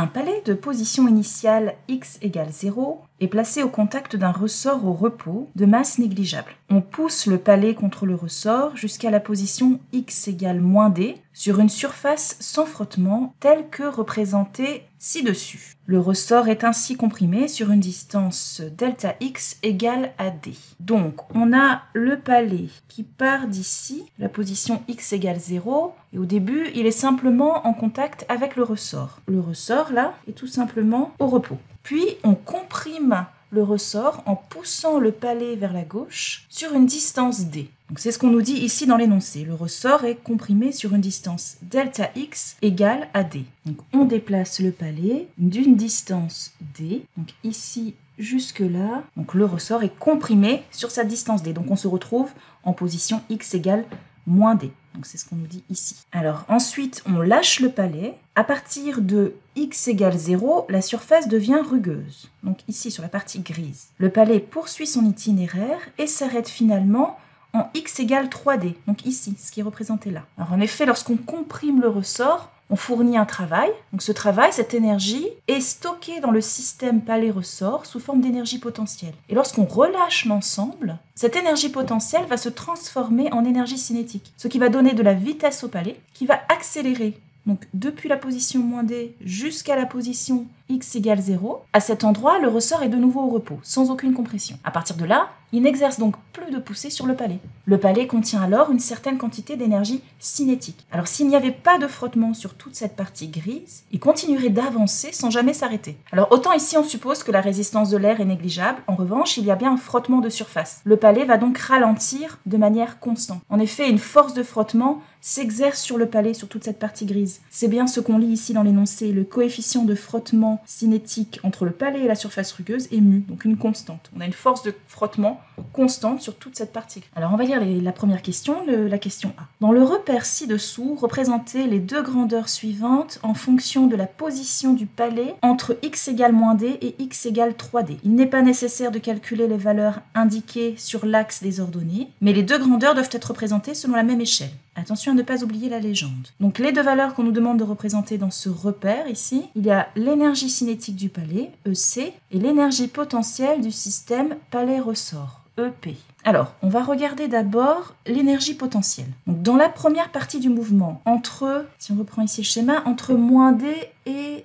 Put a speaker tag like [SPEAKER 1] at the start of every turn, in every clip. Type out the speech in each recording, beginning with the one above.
[SPEAKER 1] Un palais de position initiale x égale 0 est placé au contact d'un ressort au repos de masse négligeable. On pousse le palais contre le ressort jusqu'à la position x égale moins d sur une surface sans frottement telle que représentée ci-dessus. Le ressort est ainsi comprimé sur une distance delta x égale à d. Donc on a le palais qui part d'ici, la position x égale 0, et au début il est simplement en contact avec le ressort. Le ressort là est tout simplement au repos. Puis on comprime le ressort en poussant le palais vers la gauche sur une distance d. C'est ce qu'on nous dit ici dans l'énoncé. Le ressort est comprimé sur une distance delta x égale à d. Donc on déplace le palais d'une distance d. Donc ici jusque là. Donc le ressort est comprimé sur sa distance d. Donc on se retrouve en position x égale moins d. Donc c'est ce qu'on nous dit ici. Alors ensuite, on lâche le palais. À partir de x égale 0, la surface devient rugueuse. Donc ici sur la partie grise. Le palais poursuit son itinéraire et s'arrête finalement en x égale 3D. Donc ici, ce qui est représenté là. Alors en effet, lorsqu'on comprime le ressort, on fournit un travail. Donc ce travail, cette énergie, est stockée dans le système palais-ressort sous forme d'énergie potentielle. Et lorsqu'on relâche l'ensemble, cette énergie potentielle va se transformer en énergie cinétique, ce qui va donner de la vitesse au palais, qui va accélérer. Donc depuis la position moins d jusqu'à la position x égale 0, à cet endroit, le ressort est de nouveau au repos, sans aucune compression. À partir de là, il n'exerce donc plus de poussée sur le palais. Le palais contient alors une certaine quantité d'énergie cinétique. Alors s'il n'y avait pas de frottement sur toute cette partie grise, il continuerait d'avancer sans jamais s'arrêter. Alors autant ici on suppose que la résistance de l'air est négligeable, en revanche il y a bien un frottement de surface. Le palais va donc ralentir de manière constante. En effet, une force de frottement s'exerce sur le palais, sur toute cette partie grise. C'est bien ce qu'on lit ici dans l'énoncé, le coefficient de frottement cinétique entre le palais et la surface rugueuse est mu, donc une constante. On a une force de frottement constante sur toute cette partie. Alors on va lire la première question, la question A. Dans le repère ci-dessous, représentez les deux grandeurs suivantes en fonction de la position du palais entre x égale moins d et x égale 3d. Il n'est pas nécessaire de calculer les valeurs indiquées sur l'axe des ordonnées, mais les deux grandeurs doivent être représentées selon la même échelle. Attention à ne pas oublier la légende. Donc les deux valeurs qu'on nous demande de représenter dans ce repère ici, il y a l'énergie cinétique du palais, EC, et l'énergie potentielle du système palais-ressort, EP. Alors, on va regarder d'abord l'énergie potentielle. Dans la première partie du mouvement, entre, si on reprend ici le schéma, entre moins d et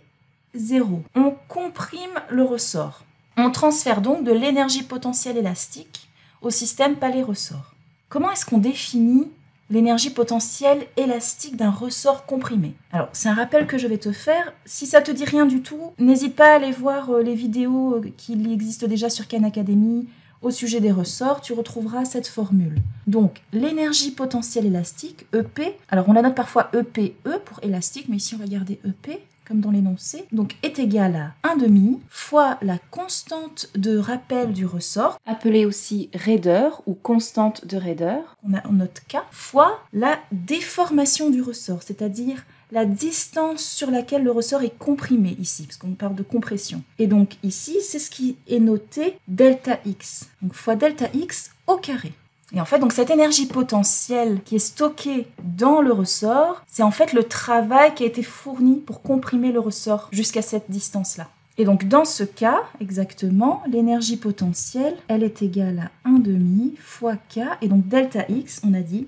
[SPEAKER 1] 0, on comprime le ressort. On transfère donc de l'énergie potentielle élastique au système palais-ressort. Comment est-ce qu'on définit l'énergie potentielle élastique d'un ressort comprimé. Alors, c'est un rappel que je vais te faire. Si ça te dit rien du tout, n'hésite pas à aller voir euh, les vidéos euh, qui existent déjà sur Khan Academy au sujet des ressorts, tu retrouveras cette formule. Donc, l'énergie potentielle élastique, EP, alors on la note parfois EPE e pour élastique, mais ici on va garder EP, comme dans l'énoncé, donc est égal à 1 demi fois la constante de rappel du ressort, appelée aussi raideur ou constante de raideur, on a en notre cas, fois la déformation du ressort, c'est-à-dire la distance sur laquelle le ressort est comprimé ici, parce qu'on parle de compression. Et donc ici, c'est ce qui est noté delta x, donc fois delta x au carré. Et en fait, donc cette énergie potentielle qui est stockée dans le ressort, c'est en fait le travail qui a été fourni pour comprimer le ressort jusqu'à cette distance-là. Et donc dans ce cas, exactement, l'énergie potentielle, elle est égale à 1 demi fois K, et donc delta X, on a dit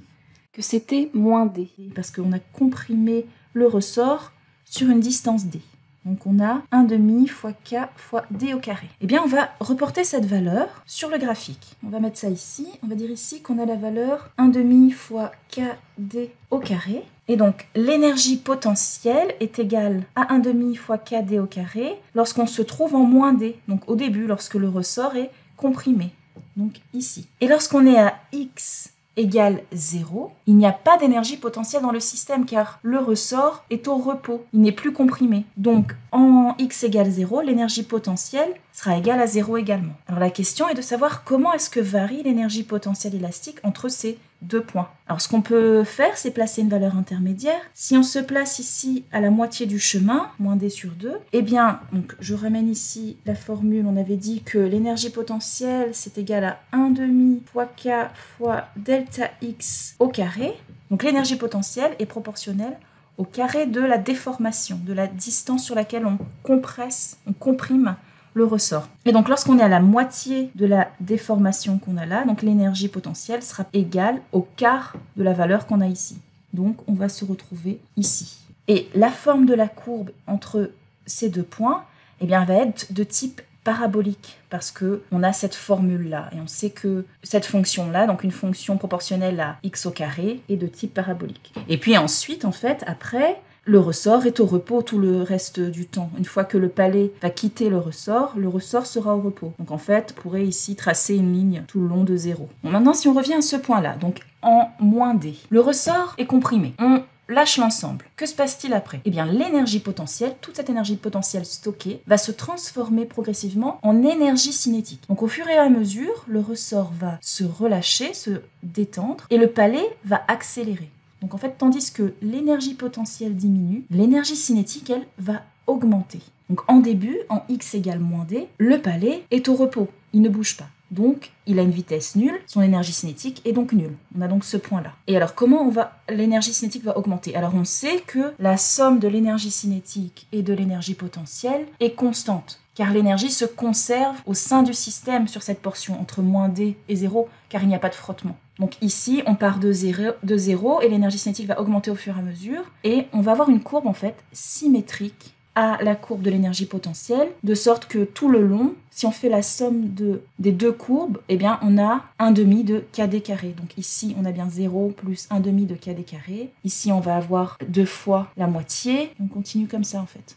[SPEAKER 1] que c'était moins D, parce qu'on a comprimé le ressort sur une distance D. Donc on a 1 demi fois k fois d au carré. Eh bien on va reporter cette valeur sur le graphique. On va mettre ça ici. On va dire ici qu'on a la valeur 1 demi fois kd au carré. Et donc l'énergie potentielle est égale à 1 demi fois kd au carré lorsqu'on se trouve en moins d. Donc au début lorsque le ressort est comprimé. Donc ici. Et lorsqu'on est à x égale 0, il n'y a pas d'énergie potentielle dans le système car le ressort est au repos, il n'est plus comprimé. Donc en x égale 0, l'énergie potentielle sera égale à 0 également. Alors la question est de savoir comment est-ce que varie l'énergie potentielle élastique entre ces deux points. Alors ce qu'on peut faire, c'est placer une valeur intermédiaire. Si on se place ici à la moitié du chemin, moins d sur 2, eh bien, donc je ramène ici la formule, on avait dit que l'énergie potentielle, c'est égal à 1 demi fois k fois delta x au carré. Donc l'énergie potentielle est proportionnelle au carré de la déformation, de la distance sur laquelle on compresse, on comprime le ressort. Et donc lorsqu'on est à la moitié de la déformation qu'on a là, donc l'énergie potentielle sera égale au quart de la valeur qu'on a ici. Donc on va se retrouver ici. Et la forme de la courbe entre ces deux points, eh bien, va être de type parabolique parce que on a cette formule là et on sait que cette fonction là donc une fonction proportionnelle à x au carré est de type parabolique. Et puis ensuite en fait après le ressort est au repos tout le reste du temps. Une fois que le palais va quitter le ressort, le ressort sera au repos. Donc en fait, on pourrait ici tracer une ligne tout le long de 0. maintenant, si on revient à ce point-là, donc en moins d, le ressort est comprimé. On lâche l'ensemble. Que se passe-t-il après? Eh bien, l'énergie potentielle, toute cette énergie potentielle stockée, va se transformer progressivement en énergie cinétique. Donc, au fur et à mesure, le ressort va se relâcher, se détendre, et le palais va accélérer. Donc, en fait, tandis que l'énergie potentielle diminue, l'énergie cinétique, elle, va augmenter. Donc, en début, en x égale moins d, le palais est au repos, il ne bouge pas. Donc, il a une vitesse nulle, son énergie cinétique est donc nulle. On a donc ce point-là. Et alors, comment on va l'énergie cinétique va augmenter? Alors, on sait que la somme de l'énergie cinétique et de l'énergie potentielle est constante, car l'énergie se conserve au sein du système sur cette portion entre moins d et 0, car il n'y a pas de frottement. Donc ici, on part de 0, de 0 et l'énergie cinétique va augmenter au fur et à mesure, et on va avoir une courbe en fait symétrique à la courbe de l'énergie potentielle, de sorte que tout le long, si on fait la somme de, des deux courbes, eh bien, on a un demi de kd carré. Donc ici, on a bien 0 plus un demi de kd carré. Ici, on va avoir deux fois la moitié. On continue comme ça, en fait.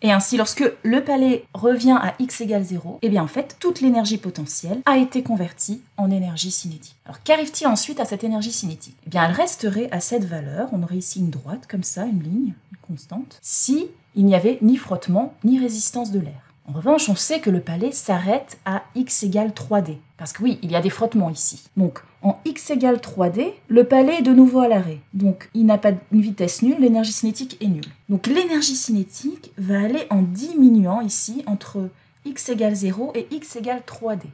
[SPEAKER 1] Et ainsi, lorsque le palais revient à x égale 0, eh bien en fait, toute l'énergie potentielle a été convertie en énergie cinétique. Alors qu'arrive-t-il ensuite à cette énergie cinétique? Eh bien elle resterait à cette valeur, on aurait ici une droite comme ça, une ligne, constante, si il n'y avait ni frottement ni résistance de l'air. En revanche, on sait que le palais s'arrête à x égale 3D. Parce que oui, il y a des frottements ici. Donc, en x égale 3D, le palais est de nouveau à l'arrêt. Donc, il n'a pas une vitesse nulle, l'énergie cinétique est nulle. Donc, l'énergie cinétique va aller en diminuant ici entre x égale 0 et x égale 3D.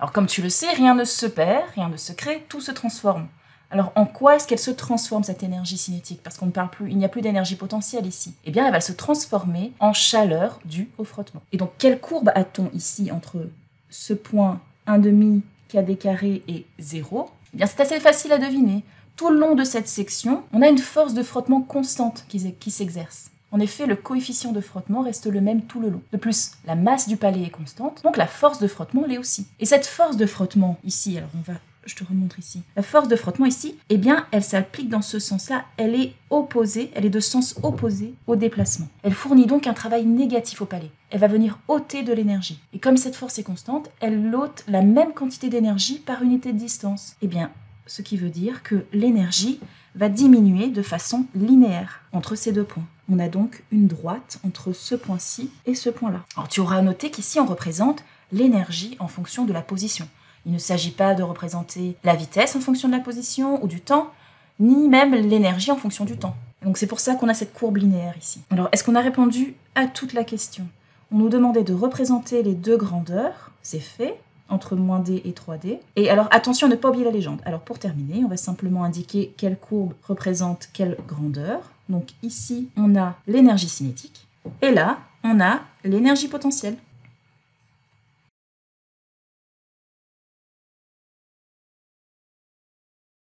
[SPEAKER 1] Alors, comme tu le sais, rien ne se perd, rien ne se crée, tout se transforme. Alors en quoi est-ce qu'elle se transforme cette énergie cinétique? Parce qu'on ne parle plus, il n'y a plus d'énergie potentielle ici. Eh bien, elle va se transformer en chaleur due au frottement. Et donc quelle courbe a-t-on ici entre ce point 1,5 kd carré et 0 Eh bien, c'est assez facile à deviner. Tout le long de cette section, on a une force de frottement constante qui, s'exerce. En effet, le coefficient de frottement reste le même tout le long. De plus, la masse du palais est constante, donc la force de frottement l'est aussi. Et cette force de frottement, ici, alors on va je te remontre ici. La force de frottement ici, eh bien, elle s'applique dans ce sens-là. Elle est opposée, elle est de sens opposé au déplacement. Elle fournit donc un travail négatif au palais. Elle va venir ôter de l'énergie. Et comme cette force est constante, elle ôte la même quantité d'énergie par unité de distance. Eh bien, ce qui veut dire que l'énergie va diminuer de façon linéaire entre ces deux points. On a donc une droite entre ce point-ci et ce point-là. Alors tu auras noté qu'ici on représente l'énergie en fonction de la position. Il ne s'agit pas de représenter la vitesse en fonction de la position ou du temps, ni même l'énergie en fonction du temps. Donc c'est pour ça qu'on a cette courbe linéaire ici. Alors est-ce qu'on a répondu à toute la question? On nous demandait de représenter les deux grandeurs, c'est fait, entre moins d et 3d. Et alors attention à ne pas oublier la légende. Alors pour terminer, on va simplement indiquer quelle courbe représente quelle grandeur. Donc ici, on a l'énergie cinétique, et là, on a l'énergie potentielle.